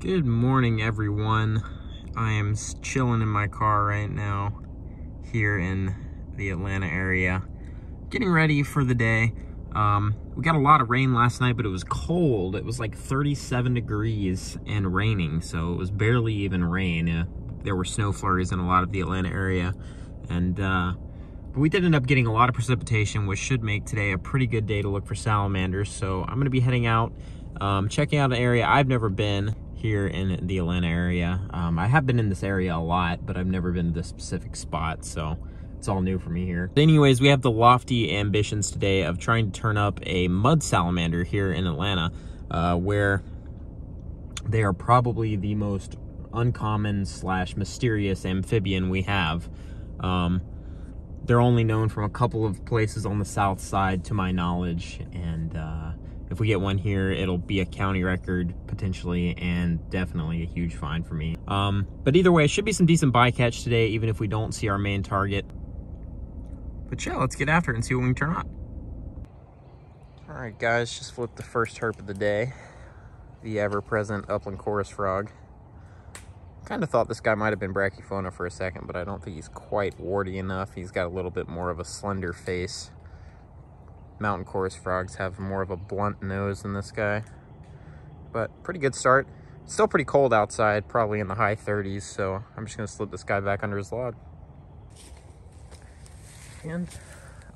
Good morning, everyone. I am chilling in my car right now here in the Atlanta area, getting ready for the day. Um, we got a lot of rain last night, but it was cold. It was like 37 degrees and raining, so it was barely even rain. Uh, there were snow flurries in a lot of the Atlanta area, and uh, but we did end up getting a lot of precipitation, which should make today a pretty good day to look for salamanders. So I'm going to be heading out, um, checking out an area I've never been here in the Atlanta area. Um, I have been in this area a lot, but I've never been to this specific spot, so it's all new for me here. Anyways, we have the lofty ambitions today of trying to turn up a mud salamander here in Atlanta, uh, where they are probably the most uncommon slash mysterious amphibian we have. Um, they're only known from a couple of places on the south side to my knowledge, and uh, if we get one here, it'll be a county record potentially and definitely a huge find for me. Um, but either way, it should be some decent bycatch today, even if we don't see our main target. But yeah, let's get after it and see what we can turn up. All right, guys, just flipped the first herp of the day. The ever-present upland chorus frog. Kind of thought this guy might have been brachyphona for a second, but I don't think he's quite warty enough. He's got a little bit more of a slender face mountain chorus frogs have more of a blunt nose than this guy. But pretty good start. Still pretty cold outside, probably in the high 30s, so I'm just gonna slip this guy back under his log. And,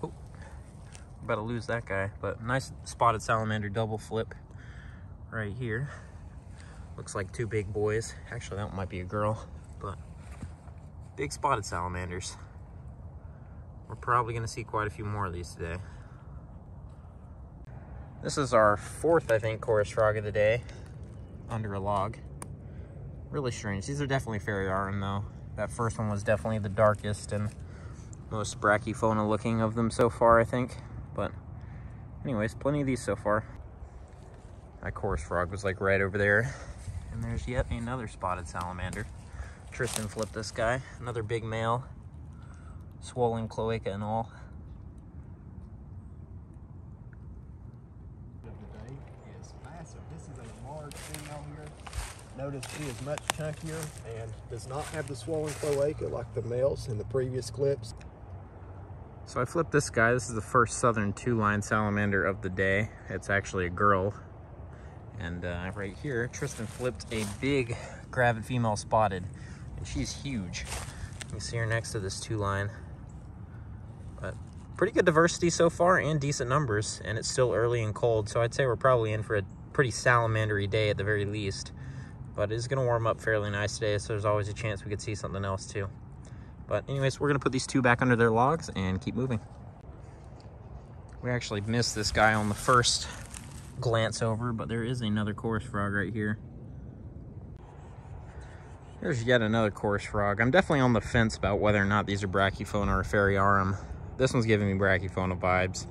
oh, about to lose that guy, but nice spotted salamander double flip right here. Looks like two big boys. Actually, that might be a girl, but big spotted salamanders. We're probably gonna see quite a few more of these today. This is our fourth, I think, chorus frog of the day under a log. Really strange. These are definitely feriarum, though. That first one was definitely the darkest and most brachyphona looking of them so far, I think. But anyways, plenty of these so far. That chorus frog was like right over there. And there's yet another spotted salamander. Tristan flipped this guy. Another big male. Swollen cloaca and all. Notice she is much chunkier and does not have the swollen cloaca like the males in the previous clips. So I flipped this guy. This is the first southern two-line salamander of the day. It's actually a girl. And uh, right here, Tristan flipped a big gravid female spotted. And she's huge. You see her next to this two-line. But pretty good diversity so far and decent numbers. And it's still early and cold, so I'd say we're probably in for a pretty salamandery day at the very least. But it is going to warm up fairly nice today, so there's always a chance we could see something else too. But anyways, we're going to put these two back under their logs and keep moving. We actually missed this guy on the first glance over, but there is another chorus frog right here. There's yet another chorus frog. I'm definitely on the fence about whether or not these are brachyphona or feriarum. This one's giving me brachyphona vibes.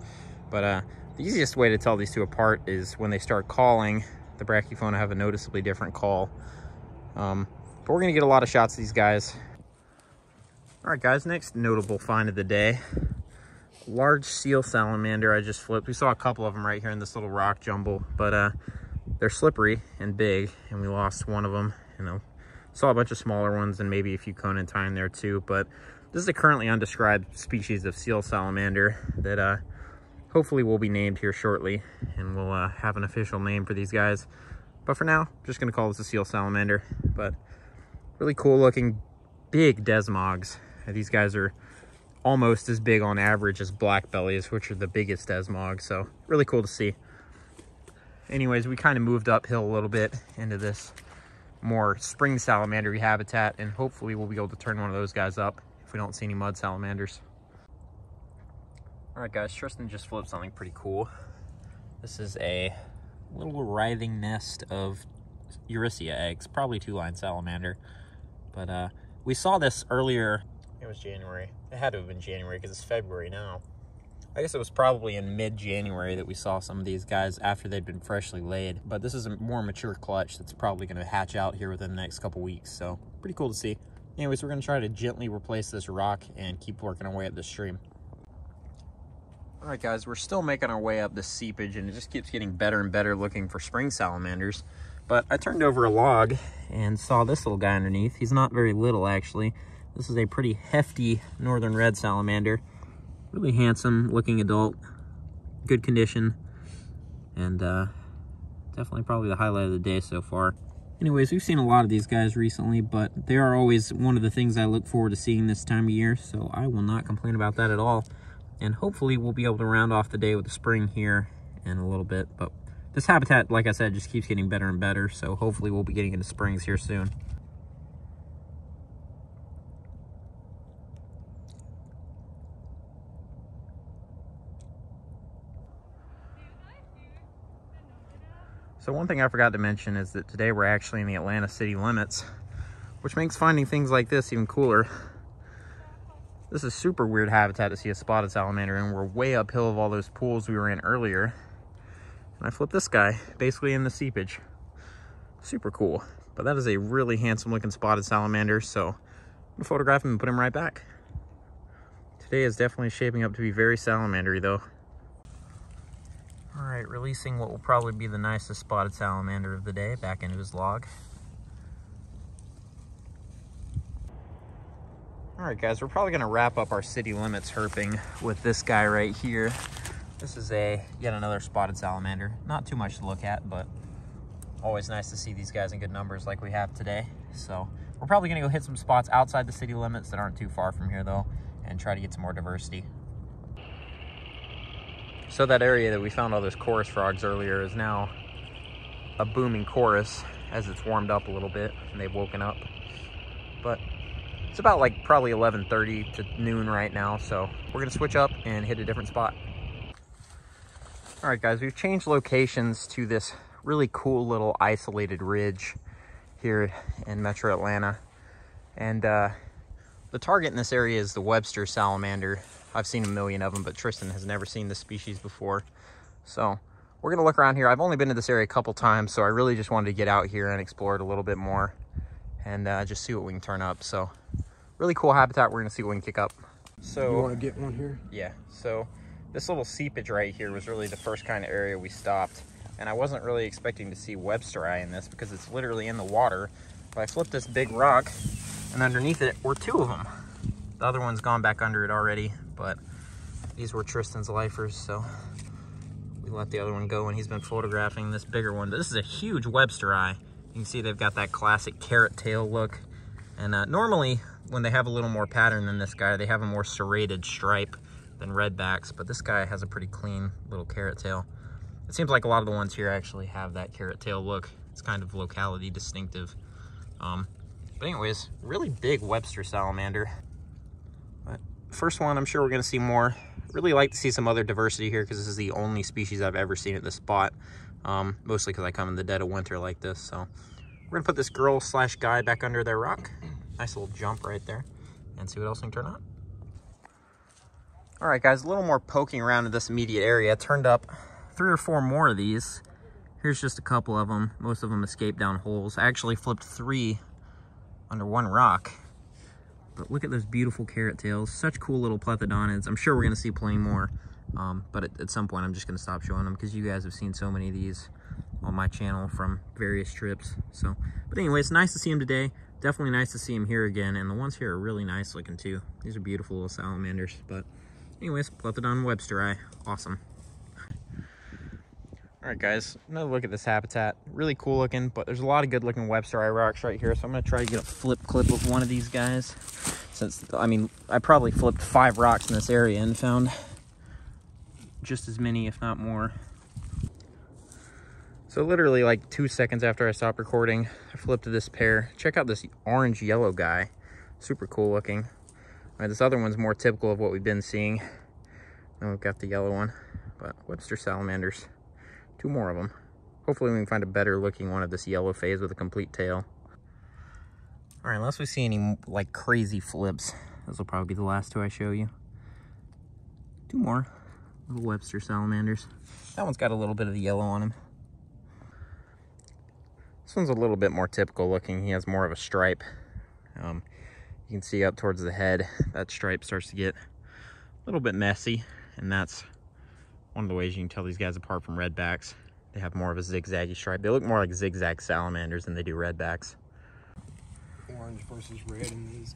But uh, the easiest way to tell these two apart is when they start calling the I have a noticeably different call. Um, but we're gonna get a lot of shots of these guys. All right, guys, next notable find of the day. Large seal salamander I just flipped. We saw a couple of them right here in this little rock jumble, but uh, they're slippery and big, and we lost one of them. You know, saw a bunch of smaller ones and maybe a few conanti in there too, but this is a currently undescribed species of seal salamander that uh, hopefully will be named here shortly and we'll uh, have an official name for these guys. But for now, I'm just gonna call this a seal salamander. But really cool looking big desmogs. These guys are almost as big on average as black bellies, which are the biggest desmogs. So really cool to see. Anyways, we kind of moved uphill a little bit into this more spring salamander habitat and hopefully we'll be able to turn one of those guys up if we don't see any mud salamanders. All right, guys, Tristan just flipped something pretty cool. This is a little writhing nest of Eurycea eggs, probably two-line salamander. But uh, we saw this earlier, it was January. It had to have been January because it's February now. I guess it was probably in mid-January that we saw some of these guys after they'd been freshly laid. But this is a more mature clutch that's probably going to hatch out here within the next couple weeks. So pretty cool to see. Anyways, we're going to try to gently replace this rock and keep working our way up the stream. All right, guys, we're still making our way up the seepage, and it just keeps getting better and better looking for spring salamanders. But I turned over a log and saw this little guy underneath. He's not very little, actually. This is a pretty hefty northern red salamander. Really handsome looking adult. Good condition. And uh, definitely probably the highlight of the day so far. Anyways, we've seen a lot of these guys recently, but they are always one of the things I look forward to seeing this time of year, so I will not complain about that at all. And hopefully we'll be able to round off the day with the spring here in a little bit. But this habitat, like I said, just keeps getting better and better, so hopefully we'll be getting into springs here soon. So one thing I forgot to mention is that today we're actually in the Atlanta city limits, which makes finding things like this even cooler. This is super weird habitat to see a spotted salamander and we're way uphill of all those pools we were in earlier. And I flipped this guy, basically in the seepage. Super cool. But that is a really handsome looking spotted salamander, so I'm gonna photograph him and put him right back. Today is definitely shaping up to be very salamandery though. All right, releasing what will probably be the nicest spotted salamander of the day back into his log. All right, guys, we're probably gonna wrap up our city limits herping with this guy right here. This is a yet another spotted salamander. Not too much to look at, but always nice to see these guys in good numbers like we have today. So we're probably gonna go hit some spots outside the city limits that aren't too far from here though, and try to get some more diversity. So that area that we found all those chorus frogs earlier is now a booming chorus as it's warmed up a little bit and they've woken up. But it's about like probably 11.30 to noon right now, so we're gonna switch up and hit a different spot. All right, guys, we've changed locations to this really cool little isolated ridge here in Metro Atlanta. And uh, the target in this area is the Webster salamander. I've seen a million of them, but Tristan has never seen this species before. So we're gonna look around here. I've only been to this area a couple times, so I really just wanted to get out here and explore it a little bit more and uh, just see what we can turn up. So really cool habitat. We're gonna see what we can kick up. So you want to get one here? Yeah, so this little seepage right here was really the first kind of area we stopped. And I wasn't really expecting to see websteri in this because it's literally in the water. But I flipped this big rock and underneath it were two of them. The other one's gone back under it already, but these were Tristan's lifers, so we let the other one go and he's been photographing this bigger one. But this is a huge websteri. You can see they've got that classic carrot tail look. And uh, normally when they have a little more pattern than this guy, they have a more serrated stripe than redbacks, but this guy has a pretty clean little carrot tail. It seems like a lot of the ones here actually have that carrot tail look. It's kind of locality distinctive. Um, but anyways, really big Webster salamander. But first one, I'm sure we're gonna see more. Really like to see some other diversity here because this is the only species I've ever seen at this spot. Um, mostly because I come in the dead of winter like this. So we're gonna put this girl slash guy back under their rock. Nice little jump right there and see what else we can turn on. All right, guys, a little more poking around in this immediate area. Turned up three or four more of these. Here's just a couple of them. Most of them escaped down holes. I actually flipped three under one rock. But look at those beautiful carrot tails. Such cool little plethodontids. I'm sure we're gonna see plenty more. Um, but at, at some point, I'm just gonna stop showing them because you guys have seen so many of these on my channel from various trips. So, but anyway, it's nice to see them today. Definitely nice to see them here again. And the ones here are really nice looking too. These are beautiful little salamanders. But anyways, Plethodon websteri, awesome. All right, guys, another look at this habitat. Really cool looking, but there's a lot of good looking Webster eye rocks right here. So I'm gonna try to get a flip clip of one of these guys. Since, I mean, I probably flipped five rocks in this area and found just as many, if not more. So literally like two seconds after I stopped recording, I flipped this pair. Check out this orange yellow guy. Super cool looking. This other one's more typical of what we've been seeing. Then we've got the yellow one, but Webster salamanders. Two more of them. Hopefully we can find a better looking one of this yellow phase with a complete tail. All right, unless we see any like crazy flips, this will probably be the last two I show you. Two more little Webster salamanders. That one's got a little bit of the yellow on him. This one's a little bit more typical looking. He has more of a stripe. Um, you can see up towards the head, that stripe starts to get a little bit messy. And that's one of the ways you can tell these guys apart from redbacks. they have more of a zigzaggy stripe. They look more like zigzag salamanders than they do redbacks. Orange versus red in these.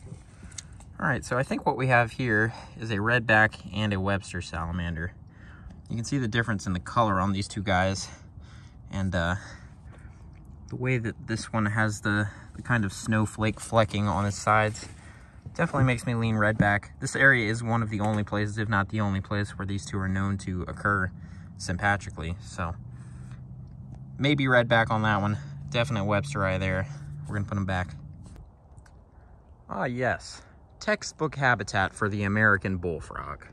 All right, so I think what we have here is a redback and a Webster salamander. You can see the difference in the color on these two guys. And uh, the way that this one has the, the kind of snowflake flecking on its sides definitely makes me lean redback. This area is one of the only places, if not the only place, where these two are known to occur sympatrically. So maybe redback on that one. Definite websteri there. We're gonna put them back. Ah, yes. Textbook habitat for the American bullfrog.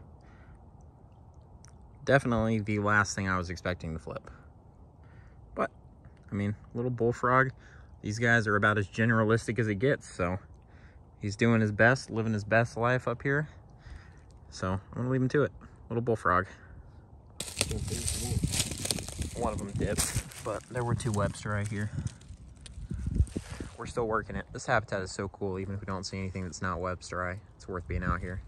Definitely the last thing I was expecting to flip. But, I mean, little bullfrog, these guys are about as generalistic as it gets, so he's doing his best, living his best life up here. So, I'm gonna leave him to it. Little bullfrog. One of them dipped, but there were two Webster right here we're still working it. This habitat is so cool, even if we don't see anything that's not websteri. It's worth being out here.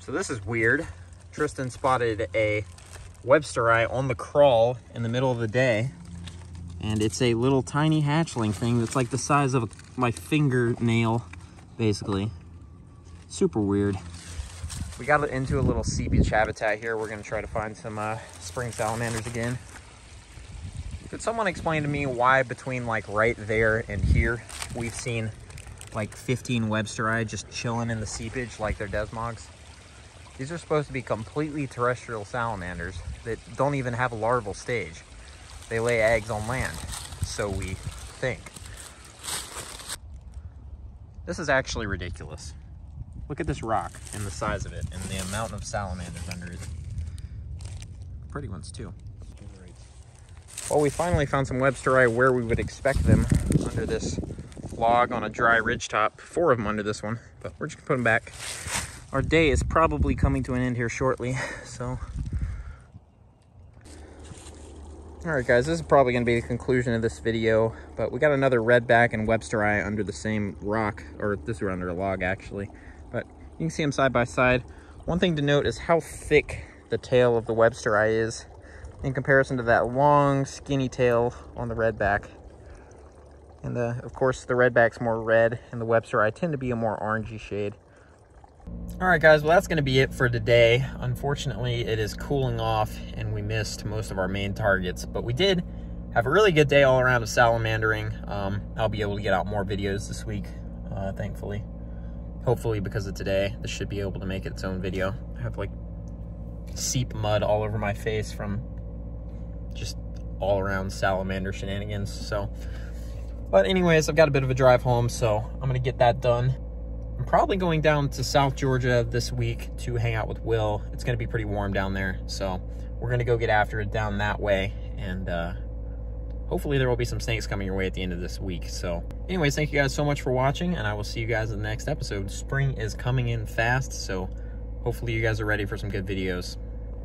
So this is weird. Tristan spotted a websteri on the crawl in the middle of the day. And it's a little tiny hatchling thing that's like the size of my fingernail, basically. Super weird. We got into a little seepage habitat here. We're gonna try to find some uh, spring salamanders again. Could someone explain to me why between like right there and here, we've seen like 15 websteri just chilling in the seepage like they're desmogs? These are supposed to be completely terrestrial salamanders that don't even have a larval stage. They lay eggs on land, so we think. This is actually ridiculous. Look at this rock and the size of it and the amount of salamanders under it. Pretty ones too. Well, we finally found some websteri where we would expect them under this log on a dry ridge top. Four of them under this one, but we're just gonna put them back. Our day is probably coming to an end here shortly, so. All right, guys, this is probably gonna be the conclusion of this video, but we got another redback and websteri under the same rock, or this are under a log actually, but you can see them side by side. One thing to note is how thick the tail of the websteri is in comparison to that long, skinny tail on the redback. And uh, of course, the redback's more red, and the websteri tend to be a more orangey shade. All right, guys, well, that's going to be it for today. Unfortunately, it is cooling off, and we missed most of our main targets, but we did have a really good day all around of salamandering. Um, I'll be able to get out more videos this week, uh, thankfully. Hopefully, because of today, this should be able to make its own video. I have, like, seep mud all over my face from just all around salamander shenanigans. So, but anyways, I've got a bit of a drive home, so I'm gonna get that done. I'm probably going down to South Georgia this week to hang out with Will. It's gonna be pretty warm down there, so we're gonna go get after it down that way, and uh, hopefully there will be some snakes coming your way at the end of this week. So anyways, thank you guys so much for watching, and I will see you guys in the next episode. Spring is coming in fast, so hopefully you guys are ready for some good videos.